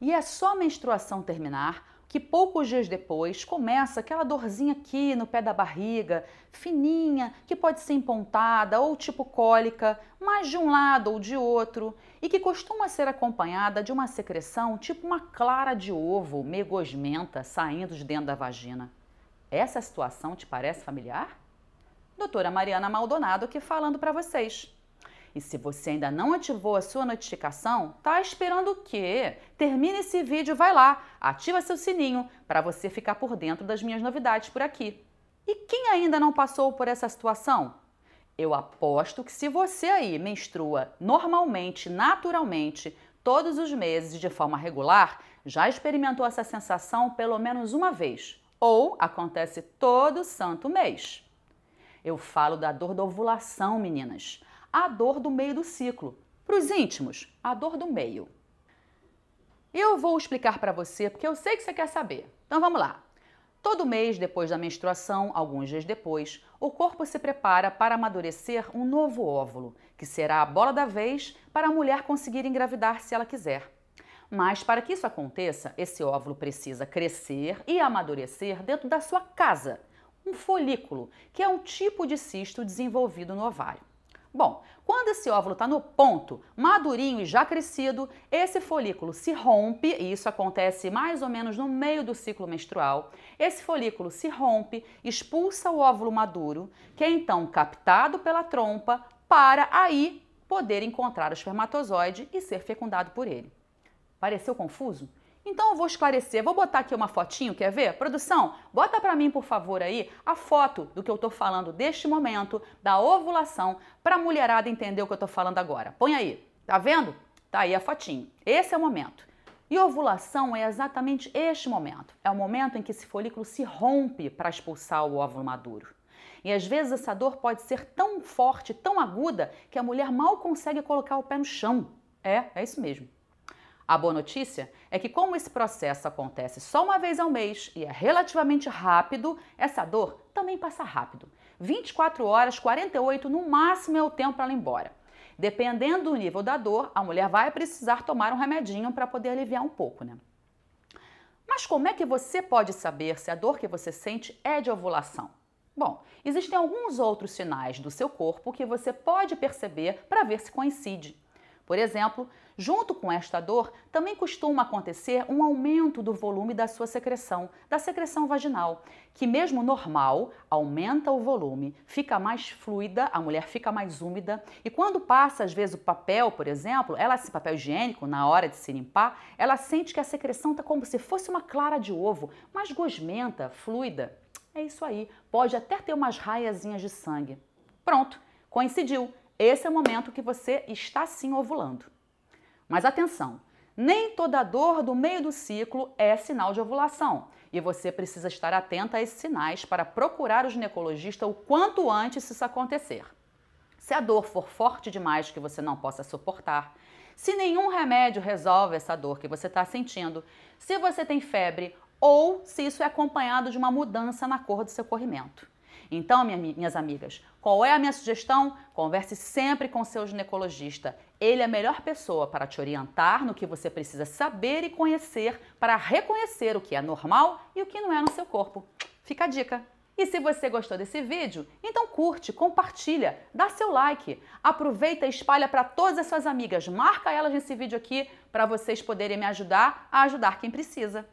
E é só a menstruação terminar que poucos dias depois começa aquela dorzinha aqui no pé da barriga, fininha, que pode ser empontada ou tipo cólica, mais de um lado ou de outro, e que costuma ser acompanhada de uma secreção tipo uma clara de ovo, meio gosmenta, saindo de dentro da vagina. Essa situação te parece familiar? Doutora Mariana Maldonado aqui falando para vocês. E se você ainda não ativou a sua notificação, tá esperando o quê? Termina esse vídeo, vai lá, ativa seu sininho para você ficar por dentro das minhas novidades por aqui. E quem ainda não passou por essa situação? Eu aposto que se você aí menstrua normalmente, naturalmente, todos os meses de forma regular, já experimentou essa sensação pelo menos uma vez, ou acontece todo santo mês. Eu falo da dor da ovulação, meninas a dor do meio do ciclo. Para os íntimos, a dor do meio. Eu vou explicar para você porque eu sei que você quer saber. Então vamos lá. Todo mês depois da menstruação, alguns dias depois, o corpo se prepara para amadurecer um novo óvulo, que será a bola da vez para a mulher conseguir engravidar se ela quiser. Mas para que isso aconteça, esse óvulo precisa crescer e amadurecer dentro da sua casa, um folículo, que é um tipo de cisto desenvolvido no ovário. Bom, quando esse óvulo está no ponto, madurinho e já crescido, esse folículo se rompe, e isso acontece mais ou menos no meio do ciclo menstrual. Esse folículo se rompe, expulsa o óvulo maduro, que é então captado pela trompa para aí poder encontrar o espermatozoide e ser fecundado por ele. Pareceu confuso? Então eu vou esclarecer, vou botar aqui uma fotinho, quer ver? Produção, bota para mim, por favor, aí a foto do que eu estou falando deste momento, da ovulação, para a mulherada entender o que eu estou falando agora. Põe aí, tá vendo? Tá aí a fotinho. Esse é o momento. E ovulação é exatamente este momento. É o momento em que esse folículo se rompe para expulsar o óvulo maduro. E às vezes essa dor pode ser tão forte, tão aguda, que a mulher mal consegue colocar o pé no chão. É, é isso mesmo. A boa notícia é que, como esse processo acontece só uma vez ao mês e é relativamente rápido, essa dor também passa rápido. 24 horas, 48 no máximo é o tempo para ela ir embora. Dependendo do nível da dor, a mulher vai precisar tomar um remedinho para poder aliviar um pouco, né? Mas como é que você pode saber se a dor que você sente é de ovulação? Bom, existem alguns outros sinais do seu corpo que você pode perceber para ver se coincide. Por exemplo, junto com esta dor, também costuma acontecer um aumento do volume da sua secreção, da secreção vaginal, que mesmo normal, aumenta o volume, fica mais fluida, a mulher fica mais úmida, e quando passa às vezes o papel, por exemplo, ela esse papel higiênico na hora de se limpar, ela sente que a secreção está como se fosse uma clara de ovo, mais gosmenta, fluida. É isso aí, pode até ter umas raiazinhas de sangue. Pronto, coincidiu esse é o momento que você está sim ovulando. Mas atenção, nem toda dor do meio do ciclo é sinal de ovulação e você precisa estar atenta a esses sinais para procurar o ginecologista o quanto antes isso acontecer. Se a dor for forte demais que você não possa suportar, se nenhum remédio resolve essa dor que você está sentindo, se você tem febre ou se isso é acompanhado de uma mudança na cor do seu corrimento. Então, minhas amigas, qual é a minha sugestão? Converse sempre com seu ginecologista. Ele é a melhor pessoa para te orientar no que você precisa saber e conhecer para reconhecer o que é normal e o que não é no seu corpo. Fica a dica. E se você gostou desse vídeo, então curte, compartilha, dá seu like, aproveita e espalha para todas as suas amigas, marca elas nesse vídeo aqui para vocês poderem me ajudar a ajudar quem precisa.